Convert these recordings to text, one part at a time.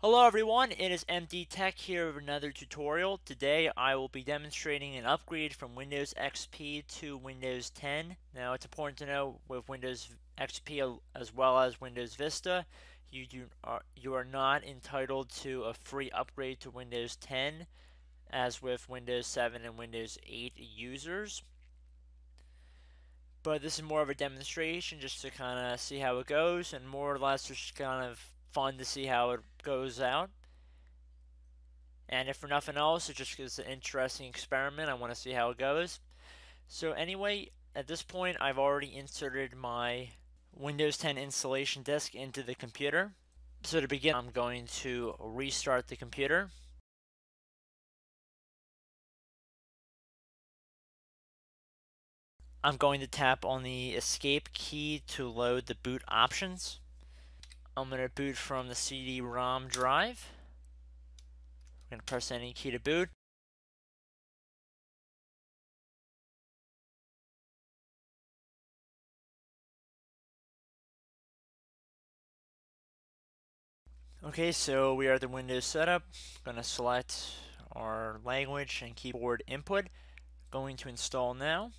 Hello everyone, it is MD Tech here with another tutorial. Today I will be demonstrating an upgrade from Windows XP to Windows 10. Now it's important to know with Windows XP as well as Windows Vista, you do are you are not entitled to a free upgrade to Windows 10 as with Windows 7 and Windows 8 users. But this is more of a demonstration just to kind of see how it goes and more or less just kind of fun to see how it goes out. And if for nothing else, it's just it's an interesting experiment. I want to see how it goes. So anyway, at this point, I've already inserted my Windows 10 installation disk into the computer. So to begin, I'm going to restart the computer. I'm going to tap on the escape key to load the boot options. I'm going to boot from the CD-ROM drive. I'm going to press any key to boot. Okay, so we are the Windows setup. I'm going to select our language and keyboard input. Going to install now.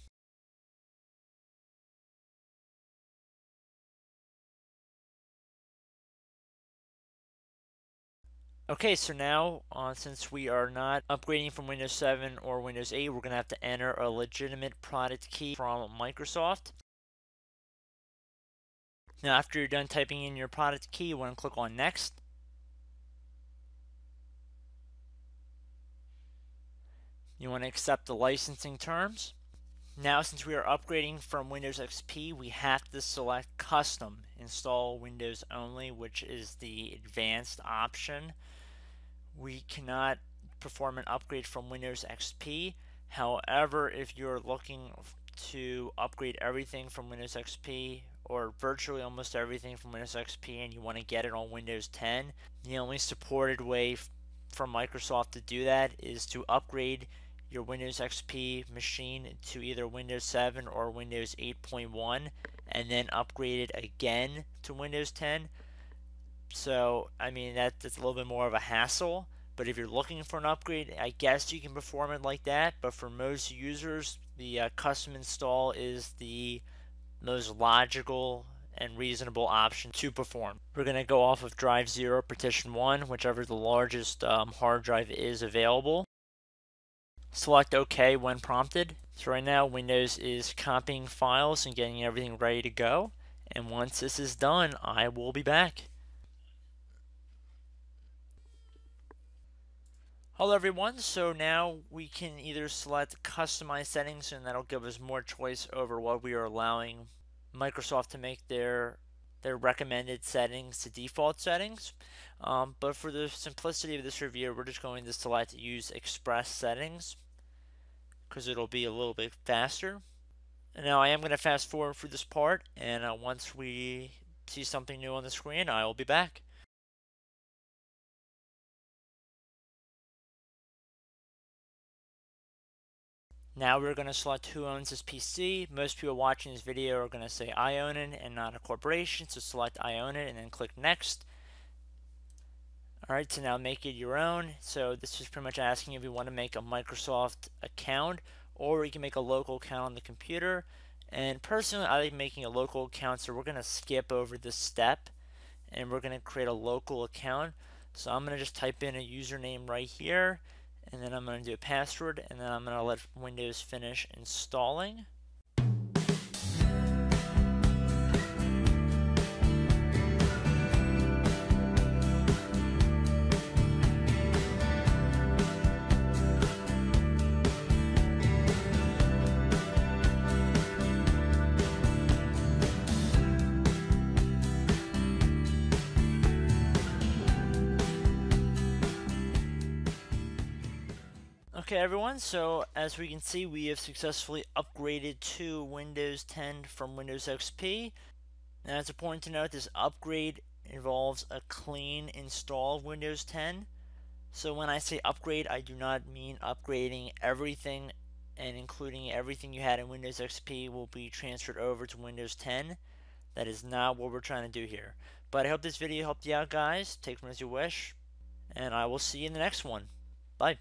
Okay, so now, uh, since we are not upgrading from Windows 7 or Windows 8, we're going to have to enter a legitimate product key from Microsoft. Now, after you're done typing in your product key, you want to click on Next. You want to accept the licensing terms. Now, since we are upgrading from Windows XP, we have to select Custom, Install Windows Only, which is the advanced option we cannot perform an upgrade from Windows XP. However, if you're looking to upgrade everything from Windows XP or virtually almost everything from Windows XP and you want to get it on Windows 10, the only supported way from Microsoft to do that is to upgrade your Windows XP machine to either Windows 7 or Windows 8.1 and then upgrade it again to Windows 10 so, I mean, that, that's a little bit more of a hassle. But if you're looking for an upgrade, I guess you can perform it like that. But for most users, the uh, custom install is the most logical and reasonable option to perform. We're going to go off of drive 0, partition 1, whichever the largest um, hard drive is available. Select OK when prompted. So right now Windows is copying files and getting everything ready to go. And once this is done, I will be back. Hello everyone, so now we can either select customize settings and that'll give us more choice over what we are allowing Microsoft to make their their recommended settings to default settings. Um, but for the simplicity of this review, we're just going to select use express settings because it'll be a little bit faster. And now I am going to fast forward through this part and uh, once we see something new on the screen, I will be back. Now we're going to select who owns this PC. Most people watching this video are going to say I own it and not a corporation. So select I own it and then click next. Alright, so now make it your own. So this is pretty much asking if you want to make a Microsoft account or you can make a local account on the computer. And personally, I like making a local account, so we're going to skip over this step and we're going to create a local account. So I'm going to just type in a username right here and then I'm going to do a password and then I'm going to let Windows finish installing. Okay everyone, so as we can see we have successfully upgraded to Windows 10 from Windows XP. Now it's important to note this upgrade involves a clean install of Windows 10. So when I say upgrade, I do not mean upgrading everything and including everything you had in Windows XP will be transferred over to Windows 10. That is not what we're trying to do here. But I hope this video helped you out guys. Take from as you wish. and I will see you in the next one. Bye.